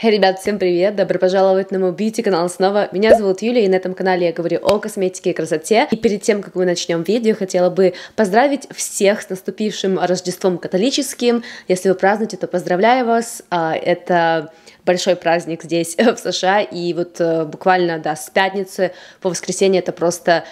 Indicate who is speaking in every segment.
Speaker 1: Хей, ребят, всем привет! Добро пожаловать на мой бьюти-канал снова. Меня зовут Юлия, и на этом канале я говорю о косметике и красоте. И перед тем, как мы начнем видео, хотела бы поздравить всех с наступившим Рождеством католическим. Если вы празднуете, то поздравляю вас. А, это большой праздник здесь, в США, и вот э, буквально, да, с пятницы по воскресенье это просто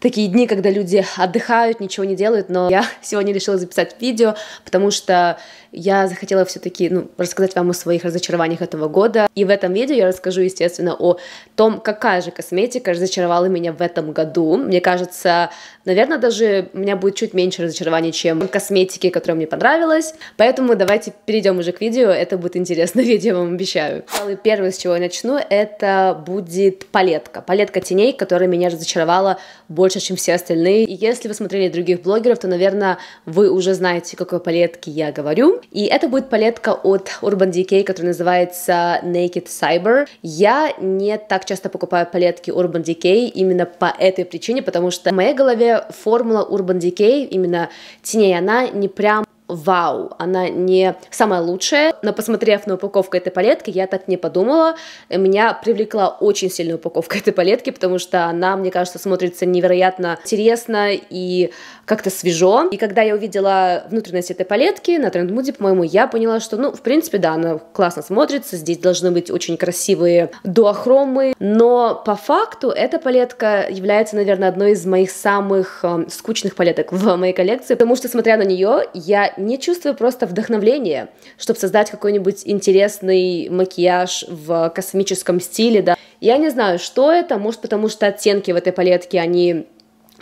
Speaker 1: такие дни, когда люди отдыхают, ничего не делают, но я сегодня решила записать видео, потому что я захотела все-таки ну, рассказать вам о своих разочарованиях этого года. И в этом видео я расскажу, естественно, о том, какая же косметика разочаровала меня в этом году. Мне кажется, наверное, даже у меня будет чуть меньше разочарований, чем косметики, которая мне понравилась. Поэтому давайте перейдем уже к видео. Это будет интересное видео, вам обещаю. Первое, с чего я начну, это будет палетка. Палетка теней, которая меня разочаровала больше, чем все остальные. И если вы смотрели других блогеров, то, наверное, вы уже знаете, о какой палетке я говорю. И это будет палетка от Urban Decay, которая называется Naked Cyber. Я не так часто покупаю палетки Urban Decay именно по этой причине, потому что в моей голове формула Urban Decay, именно теней, она не прям вау, она не самая лучшая, но посмотрев на упаковку этой палетки, я так не подумала. Меня привлекла очень сильная упаковка этой палетки, потому что она, мне кажется, смотрится невероятно интересно и как-то свежо. И когда я увидела внутренность этой палетки на Трендмуде, по-моему, я поняла, что, ну, в принципе, да, она классно смотрится, здесь должны быть очень красивые дуохромы, но по факту эта палетка является, наверное, одной из моих самых э, скучных палеток в моей коллекции, потому что, смотря на нее, я не чувствую просто вдохновления, чтобы создать какой-нибудь интересный макияж в космическом стиле, да. Я не знаю, что это, может, потому что оттенки в этой палетке, они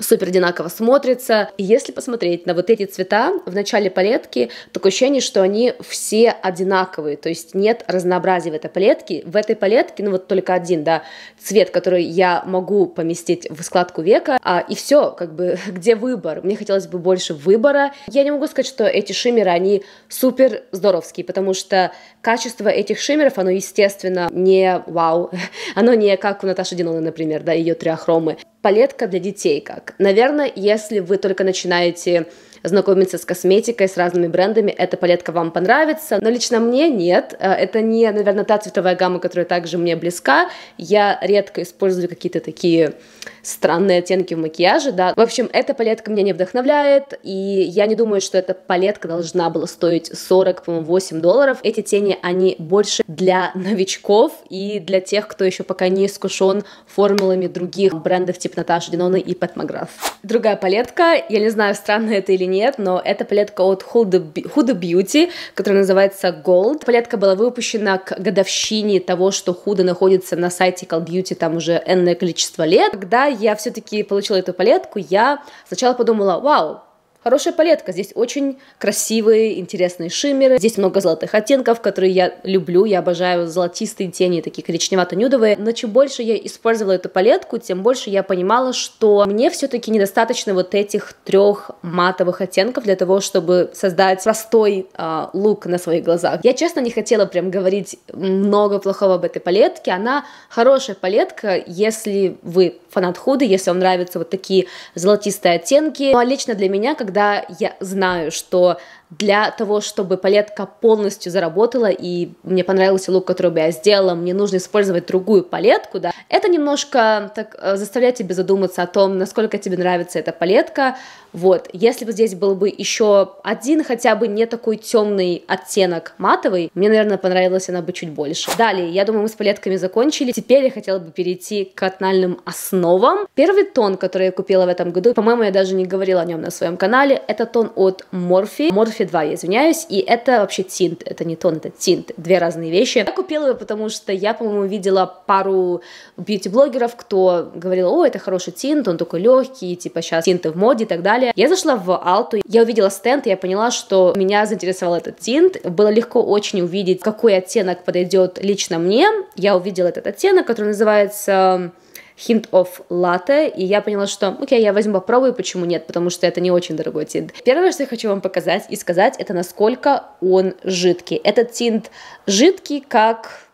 Speaker 1: супер одинаково смотрится. Если посмотреть на вот эти цвета в начале палетки, такое ощущение, что они все одинаковые, то есть нет разнообразия в этой палетке. В этой палетке, ну вот только один, да, цвет, который я могу поместить в складку века, а, и все, как бы, где выбор? Мне хотелось бы больше выбора. Я не могу сказать, что эти шиммеры, они супер здоровские, потому что качество этих шиммеров, оно, естественно, не вау, оно не как у Наташи Диноны, например, да, ее триохромы палетка для детей как. Наверное, если вы только начинаете знакомиться с косметикой, с разными брендами, эта палетка вам понравится, но лично мне нет, э, это не, наверное, та цветовая гамма, которая также мне близка, я редко использую какие-то такие странные оттенки в макияже, да. В общем, эта палетка меня не вдохновляет, и я не думаю, что эта палетка должна была стоить 40, по-моему, 8 долларов. Эти тени, они больше для новичков и для тех, кто еще пока не искушен формулами других брендов типа Наташи Диноны и Pat McGrath. Другая палетка, я не знаю, странно это или нет, но это палетка от Huda Beauty, которая называется Gold. Палетка была выпущена к годовщине того, что Huda находится на сайте Call Beauty там уже энное количество лет. Когда я все-таки получила эту палетку, я сначала подумала, вау, Хорошая палетка, здесь очень красивые, интересные шиммеры, здесь много золотых оттенков, которые я люблю, я обожаю золотистые тени, такие коричневато-нюдовые, но чем больше я использовала эту палетку, тем больше я понимала, что мне все-таки недостаточно вот этих трех матовых оттенков для того, чтобы создать простой э, лук на своих глазах. Я, честно, не хотела прям говорить много плохого об этой палетке, она хорошая палетка, если вы фанат худы, если вам нравятся вот такие золотистые оттенки, ну а лично для меня, как когда я знаю, что для того, чтобы палетка полностью заработала и мне понравился лук, который бы я сделала, мне нужно использовать другую палетку, да, это немножко так э, заставляет тебя задуматься о том, насколько тебе нравится эта палетка, вот, если бы здесь был бы еще один хотя бы не такой темный оттенок матовый, мне, наверное, понравилась она бы чуть больше. Далее, я думаю, мы с палетками закончили. Теперь я хотела бы перейти к тональным основам. Первый тон, который я купила в этом году, по-моему, я даже не говорила о нем на своем канале, это тон от Morphe. Morphe 2, я извиняюсь, и это вообще тинт, это не тон, это тинт, две разные вещи. Я купила его, потому что я, по-моему, видела пару бьюти-блогеров, кто говорил, о, это хороший тинт, он такой легкий, типа сейчас тинты в моде и так далее. Я зашла в Алту, я увидела стенд, и я поняла, что меня заинтересовал этот тинт. Было легко очень увидеть, какой оттенок подойдет лично мне. Я увидела этот оттенок, который называется Hint of Latte, и я поняла, что, окей, я возьму, попробую, почему нет, потому что это не очень дорогой тинт. Первое, что я хочу вам показать и сказать, это насколько он жидкий. Этот тинт жидкий, как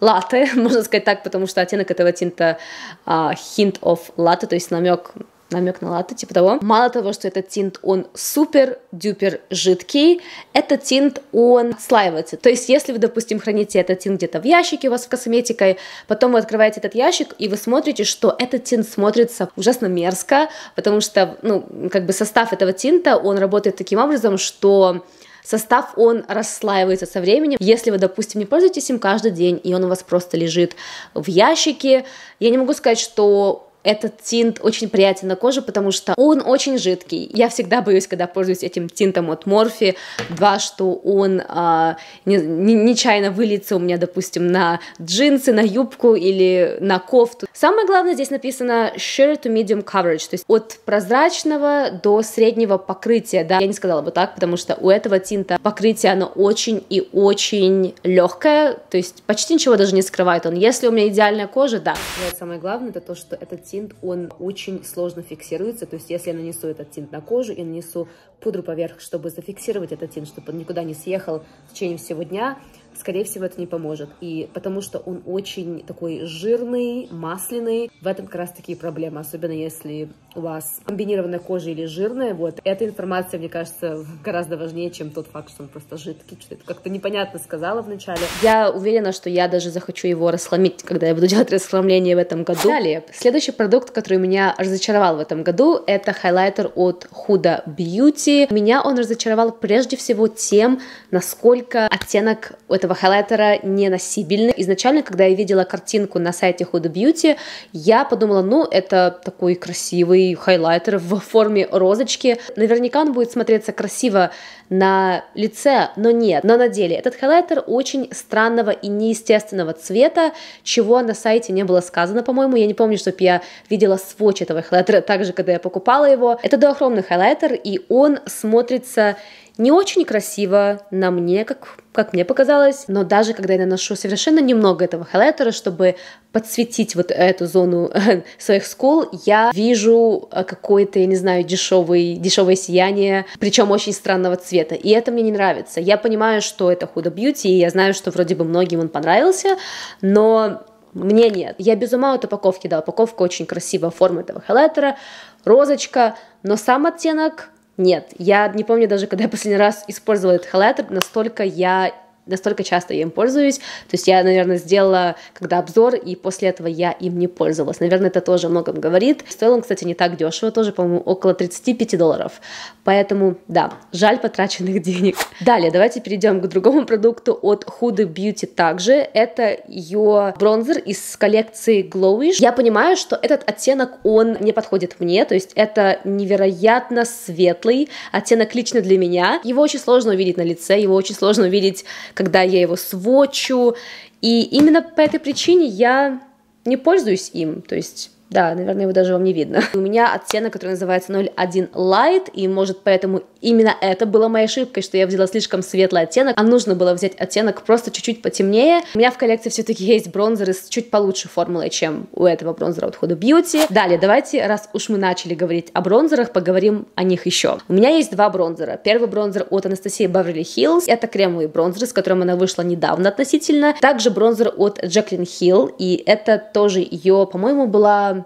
Speaker 1: латте, можно сказать так, потому что оттенок этого тинта uh, Hint of Latte, то есть намек намек на латте, типа того. Мало того, что этот тинт, он супер-дюпер жидкий, этот тинт, он слаивается. То есть, если вы, допустим, храните этот тинт где-то в ящике у вас в косметикой, потом вы открываете этот ящик, и вы смотрите, что этот тинт смотрится ужасно мерзко, потому что, ну, как бы состав этого тинта, он работает таким образом, что состав, он расслаивается со временем. Если вы, допустим, не пользуетесь им каждый день, и он у вас просто лежит в ящике, я не могу сказать, что этот тинт очень приятен на коже, потому что он очень жидкий. Я всегда боюсь, когда пользуюсь этим тинтом от Morphe, два, что он а, не, не, нечаянно выльется у меня, допустим, на джинсы, на юбку или на кофту. Самое главное, здесь написано sheer to medium coverage, то есть от прозрачного до среднего покрытия, да, я не сказала бы так, потому что у этого тинта покрытие, оно очень и очень легкое, то есть почти ничего даже не скрывает он. Если у меня идеальная кожа, да. Самое главное, это то, что этот тинт, он очень сложно фиксируется, то есть если я нанесу этот тинт на кожу и нанесу пудру поверх, чтобы зафиксировать этот тинт, чтобы он никуда не съехал в течение всего дня, скорее всего, это не поможет. И потому что он очень такой жирный, масляный, в этом как раз такие проблемы, особенно если у вас комбинированная кожа или жирная, вот. Эта информация, мне кажется, гораздо важнее, чем тот факт, что он просто жидкий, что это как-то непонятно сказала вначале. Я уверена, что я даже захочу его расхламить, когда я буду делать расхламление в этом году. Далее, следующий продукт, который меня разочаровал в этом году, это хайлайтер от Huda Beauty. Меня он разочаровал прежде всего тем, насколько оттенок этого хайлайтера неносибельный. Изначально, когда я видела картинку на сайте Huda Beauty, я подумала, ну, это такой красивый хайлайтер в форме розочки. Наверняка он будет смотреться красиво на лице, но нет. Но на деле этот хайлайтер очень странного и неестественного цвета, чего на сайте не было сказано, по-моему. Я не помню, чтобы я видела свотч этого хайлайтера также, когда я покупала его. Это дуохромный хайлайтер, и он смотрится не очень красиво на мне, как, как мне показалось, но даже когда я наношу совершенно немного этого хайлайтера, чтобы подсветить вот эту зону своих скул, я вижу э, какое-то, я не знаю, дешевый, дешевое сияние, причем очень странного цвета, и это мне не нравится. Я понимаю, что это худо бьюти, и я знаю, что вроде бы многим он понравился, но мне нет. Я без ума от упаковки, да, упаковка очень красивая, форма этого хайлайтера, розочка, но сам оттенок нет, я не помню даже, когда я последний раз использовала этот хайлайтер, настолько я настолько часто я им пользуюсь. То есть я, наверное, сделала когда обзор, и после этого я им не пользовалась. Наверное, это тоже о многом говорит. Стоил он, кстати, не так дешево, тоже, по-моему, около 35 долларов. Поэтому, да, жаль потраченных денег. Далее, давайте перейдем к другому продукту от Huda Beauty также. Это ее бронзер из коллекции Glowish. Я понимаю, что этот оттенок, он не подходит мне, то есть это невероятно светлый оттенок лично для меня. Его очень сложно увидеть на лице, его очень сложно увидеть когда я его сводчу. И именно по этой причине я не пользуюсь им. То есть да, наверное, его даже вам не видно. У меня оттенок, который называется 01 Light, и может поэтому именно это было моей ошибкой, что я взяла слишком светлый оттенок, а нужно было взять оттенок просто чуть-чуть потемнее. У меня в коллекции все-таки есть бронзеры с чуть получше формулой, чем у этого бронзера от Huda Beauty. Далее, давайте, раз уж мы начали говорить о бронзерах, поговорим о них еще. У меня есть два бронзера. Первый бронзер от Анастасии Beverly Hills. Это кремовый бронзер, с которым она вышла недавно относительно. Также бронзер от Jacqueline Hill, и это тоже ее, по-моему, была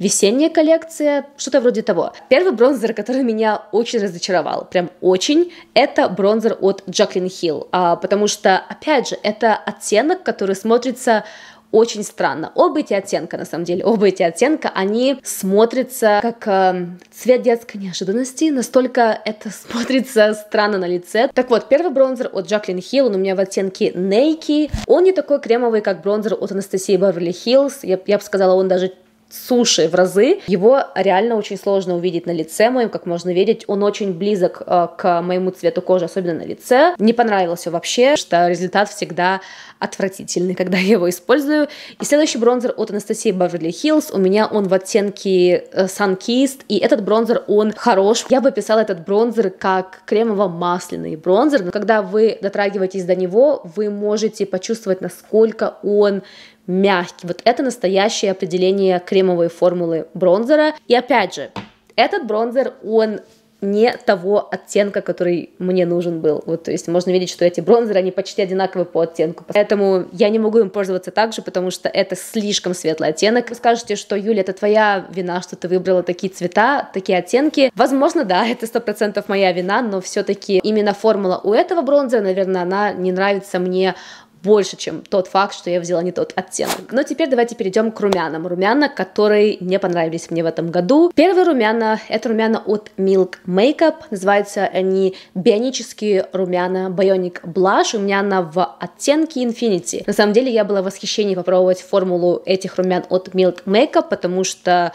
Speaker 1: весенняя коллекция, что-то вроде того. Первый бронзер, который меня очень разочаровал, прям очень, это бронзер от Hill, а, потому что, опять же, это оттенок, который смотрится очень странно. Оба эти оттенка, на самом деле, оба эти оттенка, они смотрятся как э, цвет детской неожиданности, настолько это смотрится странно на лице. Так вот, первый бронзер от Jacqueline Hill, он у меня в оттенке Nike, он не такой кремовый, как бронзер от Анастасии Beverly Hills, я, я бы сказала, он даже суши в разы. Его реально очень сложно увидеть на лице моем, как можно видеть. Он очень близок э, к моему цвету кожи, особенно на лице. Не понравился вообще, что результат всегда отвратительный, когда я его использую. И следующий бронзер от Анастасии Beverly Hills. У меня он в оттенке э, Sunkissed, и этот бронзер, он хорош. Я бы описала этот бронзер как кремово-масляный бронзер, но когда вы дотрагиваетесь до него, вы можете почувствовать, насколько он мягкий. Вот это настоящее определение кремовой формулы бронзера. И опять же, этот бронзер, он не того оттенка, который мне нужен был. Вот, то есть можно видеть, что эти бронзеры, они почти одинаковые по оттенку. Поэтому я не могу им пользоваться так же, потому что это слишком светлый оттенок. Вы скажете, что, Юля, это твоя вина, что ты выбрала такие цвета, такие оттенки. Возможно, да, это сто процентов моя вина, но все-таки именно формула у этого бронзера, наверное, она не нравится мне больше, чем тот факт, что я взяла не тот оттенок. Но теперь давайте перейдем к румянам. Румяна, которые не понравились мне в этом году. Первые румяна — это румяна от Milk Makeup. Называются они бионические румяна Bionic Blush. У меня она в оттенке Infinity. На самом деле я была в восхищении попробовать формулу этих румян от Milk Makeup, потому что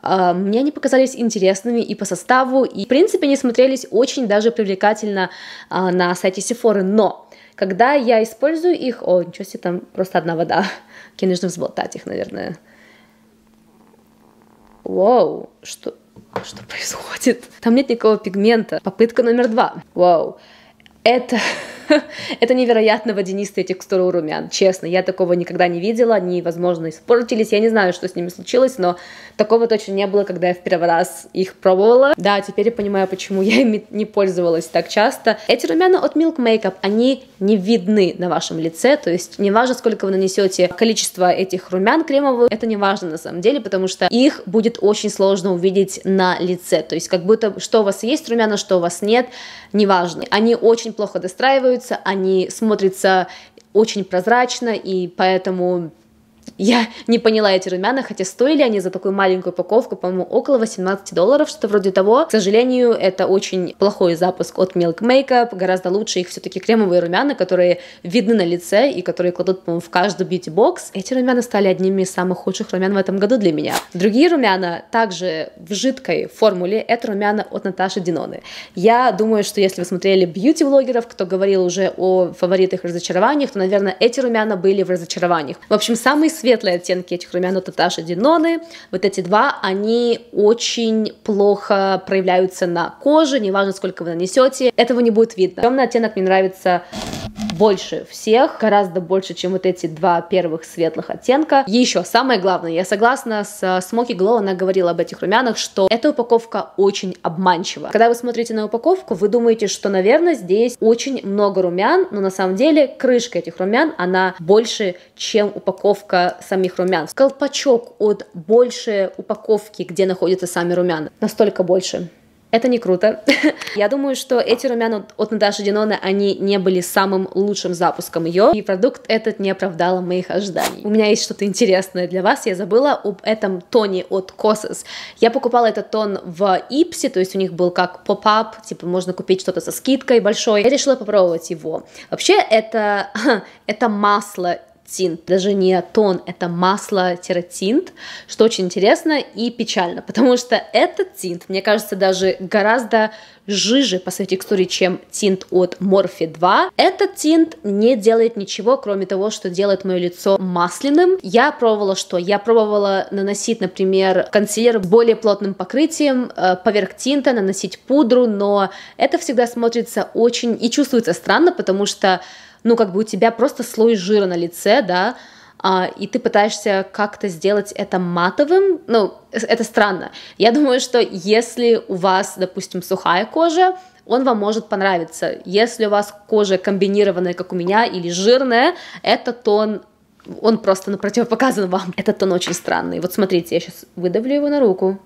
Speaker 1: Uh, мне они показались интересными и по составу, и, в принципе, они смотрелись очень даже привлекательно uh, на сайте Sephora, но когда я использую их... О, ничего себе, там просто одна вода. Мне нужно взболтать их, наверное. Вау, что, что происходит? Там нет никакого пигмента. Попытка номер два. Вау. Это это невероятно водянистые текстуры у румян, честно, я такого никогда не видела, они, возможно, испортились, я не знаю, что с ними случилось, но такого точно не было, когда я в первый раз их пробовала. Да, теперь я понимаю, почему я ими не пользовалась так часто. Эти румяна от Milk Makeup, они не видны на вашем лице, то есть не важно, сколько вы нанесете количество этих румян кремовых, это не важно на самом деле, потому что их будет очень сложно увидеть на лице, то есть как будто что у вас есть румяна, что у вас нет, неважно. Они очень плохо достраиваются, двигаются, они смотрятся очень прозрачно, и поэтому я не поняла эти румяна, хотя стоили они за такую маленькую упаковку, по-моему, около 18 долларов, что вроде того. К сожалению, это очень плохой запуск от Milk Makeup, гораздо лучше их все-таки кремовые румяна, которые видны на лице и которые кладут, по-моему, в каждый бьюти-бокс. Эти румяна стали одними из самых худших румян в этом году для меня. Другие румяна также в жидкой формуле, это румяна от Наташи Диноны. Я думаю, что если вы смотрели бьюти-блогеров, кто говорил уже о фаворитах и разочарованиях, то, наверное, эти румяна были в разочарованиях. В общем, самый светлые оттенки этих румян от Наташи Диноны. Вот эти два, они очень плохо проявляются на коже, неважно, сколько вы нанесете, этого не будет видно. Темный оттенок мне нравится больше всех, гораздо больше, чем вот эти два первых светлых оттенка. Еще самое главное, я согласна с Smoky Glow, она говорила об этих румянах, что эта упаковка очень обманчива. Когда вы смотрите на упаковку, вы думаете, что, наверное, здесь очень много румян, но на самом деле крышка этих румян, она больше, чем упаковка самих румян. Колпачок от большей упаковки, где находятся сами румяна, настолько больше. Это не круто. Я думаю, что эти румяна от Наташи Диноны, они не были самым лучшим запуском ее, и продукт этот не оправдал моих ожиданий. У меня есть что-то интересное для вас. Я забыла об этом тоне от Kosas. Я покупала этот тон в Ипсе, то есть у них был как поп-ап, типа можно купить что-то со скидкой большой. Я решила попробовать его. Вообще это, это масло тинт, даже не тон, это масло-тинт, что очень интересно и печально, потому что этот тинт, мне кажется, даже гораздо жиже по своей текстуре, чем тинт от Morphe 2. Этот тинт не делает ничего, кроме того, что делает мое лицо масляным. Я пробовала что? Я пробовала наносить, например, консилер более плотным покрытием, э, поверх тинта наносить пудру, но это всегда смотрится очень и чувствуется странно, потому что ну, как бы у тебя просто слой жира на лице, да, а, и ты пытаешься как-то сделать это матовым, ну, это странно. Я думаю, что если у вас, допустим, сухая кожа, он вам может понравиться. Если у вас кожа комбинированная, как у меня, или жирная, этот тон он просто ну, противопоказан вам. Этот тон очень странный. Вот смотрите, я сейчас выдавлю его на руку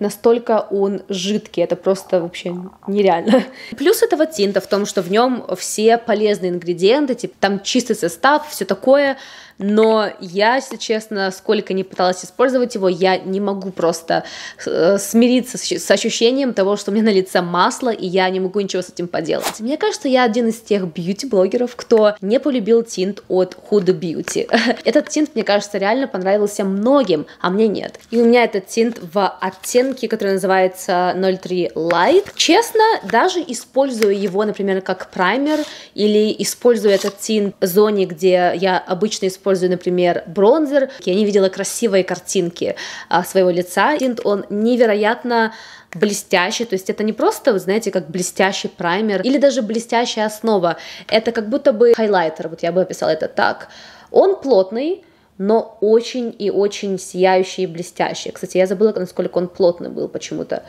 Speaker 1: настолько он жидкий, это просто вообще нереально. Плюс этого тинта в том, что в нем все полезные ингредиенты, типа там чистый состав, все такое, но я, если честно, сколько не пыталась использовать его, я не могу просто э, смириться с, ощущением того, что у меня на лице масло, и я не могу ничего с этим поделать. Мне кажется, я один из тех бьюти-блогеров, кто не полюбил тинт от Huda Beauty. этот тинт, мне кажется, реально понравился многим, а мне нет. И у меня этот тинт в оттенке, который называется 03 Light. Честно, даже используя его, например, как праймер, или используя этот тинт в зоне, где я обычно использую использую, например, бронзер. Я не видела красивые картинки а, своего лица. Тинт, он невероятно блестящий, то есть это не просто, вы знаете, как блестящий праймер или даже блестящая основа, это как будто бы хайлайтер, вот я бы описала это так. Он плотный, но очень и очень сияющий и блестящий. Кстати, я забыла, насколько он плотный был почему-то.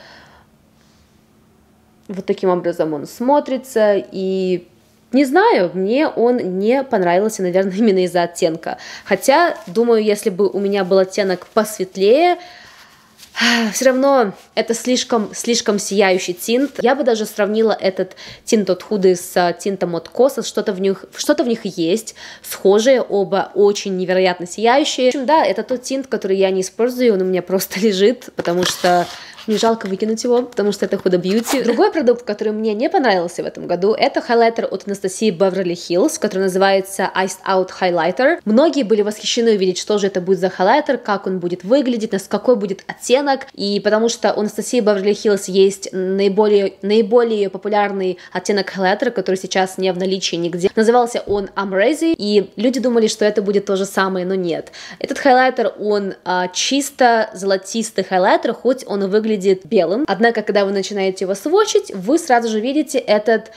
Speaker 1: вот таким образом он смотрится, и не знаю, мне он не понравился, наверное, именно из-за оттенка. Хотя, думаю, если бы у меня был оттенок посветлее, все равно это слишком, слишком сияющий тинт. Я бы даже сравнила этот тинт от Худы с тинтом от Косас. Что-то в них, что-то в них есть схожие, оба очень невероятно сияющие. В общем, да, это тот тинт, который я не использую, он у меня просто лежит, потому что мне жалко выкинуть его, потому что это Huda Beauty. Другой продукт, который мне не понравился в этом году, это хайлайтер от Анастасии Beverly Hills, который называется Iced Out Highlighter. Многие были восхищены увидеть, что же это будет за хайлайтер, как он будет выглядеть, какой будет оттенок, и потому что у Анастасии Beverly Hills есть наиболее, наиболее популярный оттенок хайлайтера, который сейчас не в наличии нигде. Назывался он Amazing, и люди думали, что это будет то же самое, но нет. Этот хайлайтер, он а, чисто золотистый хайлайтер, хоть он выглядит выглядит белым. Однако, когда вы начинаете его свотчить, вы сразу же видите этот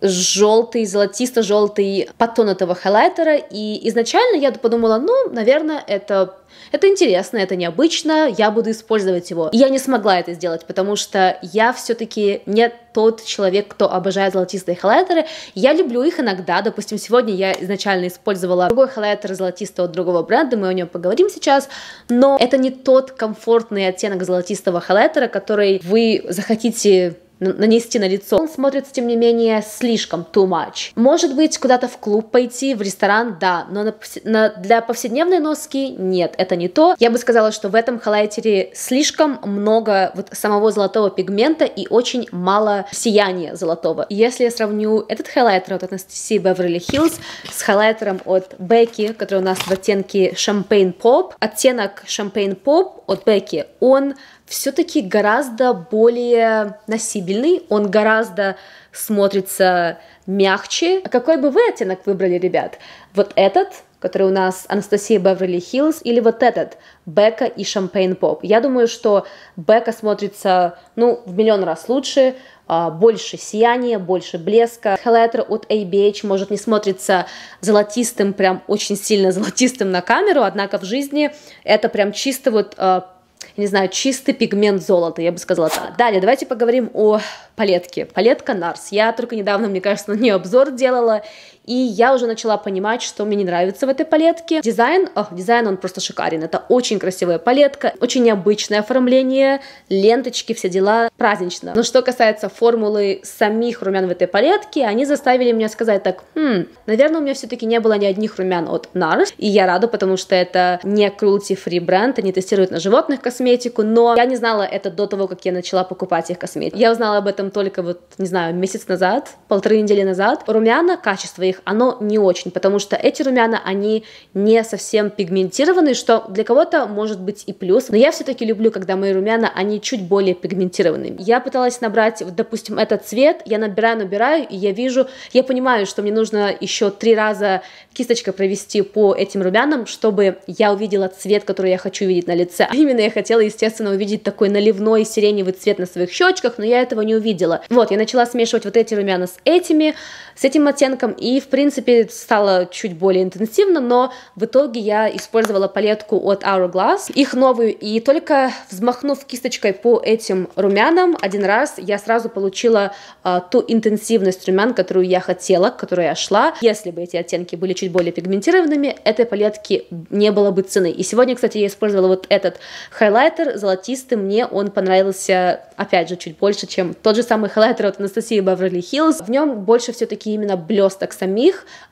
Speaker 1: желтый, золотисто-желтый подтон этого хайлайтера, и изначально я подумала, ну, наверное, это это интересно, это необычно, я буду использовать его. И я не смогла это сделать, потому что я все-таки не тот человек, кто обожает золотистые хайлайтеры. Я люблю их иногда. Допустим, сегодня я изначально использовала другой хайлайтер золотистого от другого бренда, мы о нем поговорим сейчас, но это не тот комфортный оттенок золотистого хайлайтера, который вы захотите нанести на лицо. Он смотрится, тем не менее, слишком too much. Может быть, куда-то в клуб пойти, в ресторан, да, но на, на, для повседневной носки нет, это не то. Я бы сказала, что в этом хайлайтере слишком много вот самого золотого пигмента и очень мало сияния золотого. Если я сравню этот хайлайтер от Anastasia Beverly Hills с хайлайтером от Becky, который у нас в оттенке Champagne Pop, оттенок Champagne Pop от Becky, он все-таки гораздо более носибельный, он гораздо смотрится мягче. А какой бы вы оттенок выбрали, ребят? Вот этот, который у нас Анастасия Беверли Хиллз, или вот этот, Бека и Шампейн Поп. Я думаю, что Бека смотрится, ну, в миллион раз лучше, а, больше сияния, больше блеска. Хайлайтер от ABH может не смотрится золотистым, прям очень сильно золотистым на камеру, однако в жизни это прям чисто вот а, не знаю, чистый пигмент золота, я бы сказала так. Далее, давайте поговорим о палетке. Палетка Nars. Я только недавно, мне кажется, на нее обзор делала, и я уже начала понимать, что мне не нравится в этой палетке. Дизайн, о, дизайн он просто шикарен. Это очень красивая палетка, очень необычное оформление, ленточки, все дела, празднично. Но что касается формулы самих румян в этой палетке, они заставили меня сказать так, хм, наверное, у меня все-таки не было ни одних румян от NARS, и я рада, потому что это не cruelty-free бренд, они тестируют на животных косметику, но я не знала это до того, как я начала покупать их косметику. Я узнала об этом только вот, не знаю, месяц назад, полторы недели назад. Румяна, качество их их, оно не очень, потому что эти румяна, они не совсем пигментированные, что для кого-то может быть и плюс, но я все-таки люблю, когда мои румяна, они чуть более пигментированные. Я пыталась набрать, допустим, этот цвет, я набираю, набираю, и я вижу, я понимаю, что мне нужно еще три раза кисточкой провести по этим румянам, чтобы я увидела цвет, который я хочу видеть на лице. Именно я хотела, естественно, увидеть такой наливной сиреневый цвет на своих щечках, но я этого не увидела. Вот, я начала смешивать вот эти румяна с этими, с этим оттенком, и, в принципе, стало чуть более интенсивно, но в итоге я использовала палетку от Hourglass, их новую, и только взмахнув кисточкой по этим румянам один раз, я сразу получила а, ту интенсивность румян, которую я хотела, к которой я шла. Если бы эти оттенки были чуть более пигментированными, этой палетки не было бы цены. И сегодня, кстати, я использовала вот этот хайлайтер золотистый, мне он понравился, опять же, чуть больше, чем тот же самый хайлайтер от Анастасии Beverly Hills. В нем больше все-таки именно блесток самих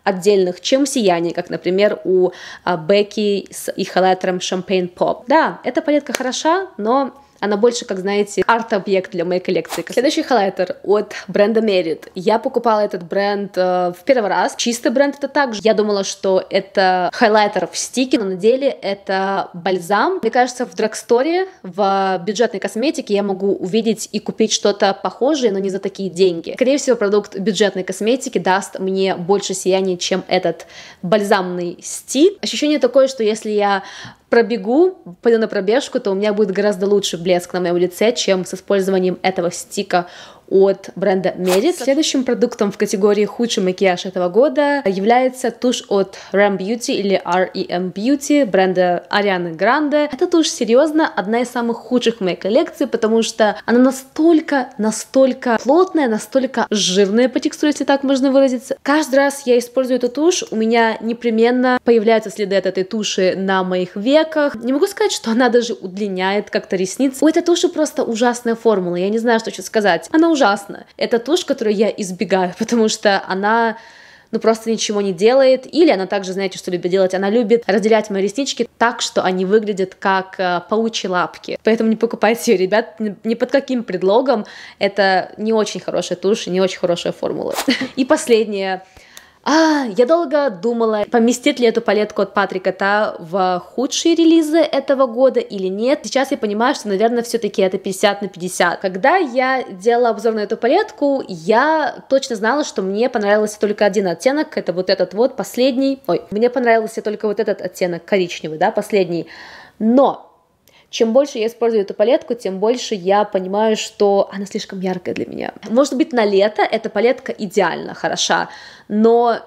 Speaker 1: отдельных, чем сияние, как, например, у а, Бекки с их хайлайтером Champagne Pop. Да, эта палетка хороша, но она больше, как знаете, арт-объект для моей коллекции. Следующий хайлайтер от бренда Merit. Я покупала этот бренд э, в первый раз. Чистый бренд это также. Я думала, что это хайлайтер в стике, но на деле это бальзам. Мне кажется, в драгсторе, в бюджетной косметике я могу увидеть и купить что-то похожее, но не за такие деньги. Скорее всего, продукт бюджетной косметики даст мне больше сияния, чем этот бальзамный стик. Ощущение такое, что если я пробегу, пойду на пробежку, то у меня будет гораздо лучше блеск на моем лице, чем с использованием этого стика от бренда Merit. Следующим продуктом в категории худший макияж этого года является тушь от Rem Beauty или REM Beauty бренда Арианы Гранде. Эта тушь, серьезно, одна из самых худших в моей коллекции, потому что она настолько, настолько плотная, настолько жирная по текстуре, если так можно выразиться. Каждый раз я использую эту тушь, у меня непременно появляются следы от этой туши на моих веках. Не могу сказать, что она даже удлиняет как-то ресницы. У этой туши просто ужасная формула, я не знаю, что еще сказать. Она ужасна. Это тушь, которую я избегаю, потому что она ну просто ничего не делает, или она также, знаете, что любит делать, она любит разделять мои реснички так, что они выглядят как э, паучьи лапки. Поэтому не покупайте ее, ребят, ни под каким предлогом, это не очень хорошая тушь, не очень хорошая формула. И последнее, а, я долго думала, поместить ли эту палетку от Патрика Та в худшие релизы этого года или нет. Сейчас я понимаю, что, наверное, все-таки это 50 на 50. Когда я делала обзор на эту палетку, я точно знала, что мне понравился только один оттенок, это вот этот вот, последний. Ой, мне понравился только вот этот оттенок коричневый, да, последний. Но чем больше я использую эту палетку, тем больше я понимаю, что она слишком яркая для меня. Может быть, на лето эта палетка идеально хороша, но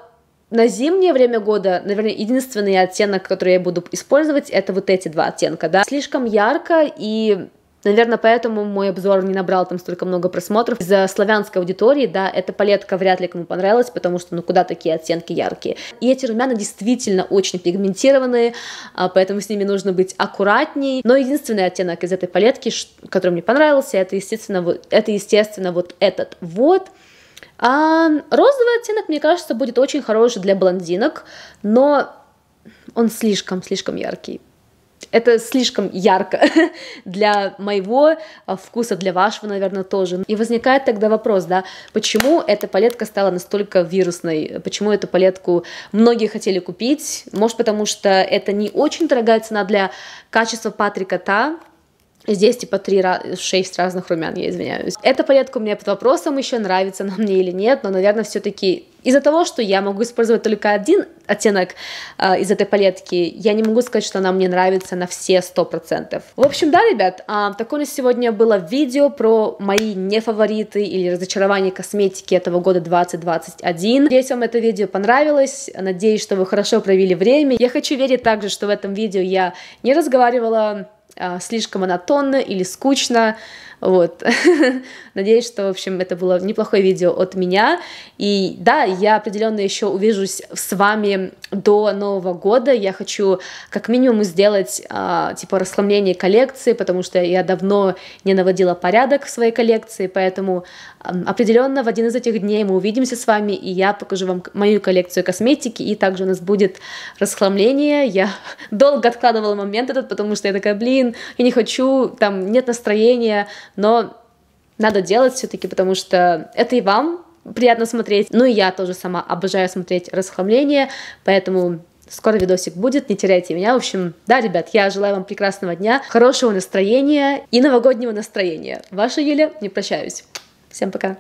Speaker 1: на зимнее время года, наверное, единственный оттенок, который я буду использовать, это вот эти два оттенка, да. Слишком ярко и Наверное, поэтому мой обзор не набрал там столько много просмотров. Из-за славянской аудитории, да, эта палетка вряд ли кому понравилась, потому что, ну, куда такие оттенки яркие. И эти румяна действительно очень пигментированные, а, поэтому с ними нужно быть аккуратней. Но единственный оттенок из этой палетки, который мне понравился, это, естественно, вот, это, естественно, вот этот вот. А розовый оттенок, мне кажется, будет очень хороший для блондинок, но он слишком-слишком яркий это слишком ярко для моего а, вкуса, для вашего, наверное, тоже. И возникает тогда вопрос, да, почему эта палетка стала настолько вирусной, почему эту палетку многие хотели купить, может потому что это не очень дорогая цена для качества Патрика Та, Здесь типа 3-6 разных румян, я извиняюсь. Эта палетка у меня под вопросом еще, нравится она мне или нет, но, наверное, все-таки из-за того, что я могу использовать только один оттенок э, из этой палетки, я не могу сказать, что она мне нравится на все 100%. В общем, да, ребят, э, такое на сегодня было видео про мои нефавориты или разочарования косметики этого года 2021. Надеюсь, вам это видео понравилось, надеюсь, что вы хорошо провели время. Я хочу верить также, что в этом видео я не разговаривала слишком монотонно или скучно, вот. Надеюсь, что, в общем, это было неплохое видео от меня. И да, я определенно еще увижусь с вами до Нового года. Я хочу как минимум сделать а, типа расхламление коллекции, потому что я давно не наводила порядок в своей коллекции, поэтому определенно в один из этих дней мы увидимся с вами, и я покажу вам мою коллекцию косметики, и также у нас будет расхламление. Я долго откладывала момент этот, потому что я такая, блин, я не хочу, там нет настроения, но надо делать все-таки, потому что это и вам приятно смотреть. Ну и я тоже сама обожаю смотреть расхламление, поэтому скоро видосик будет, не теряйте меня. В общем, да, ребят, я желаю вам прекрасного дня, хорошего настроения и новогоднего настроения. Ваша Юля, не прощаюсь. Всем пока.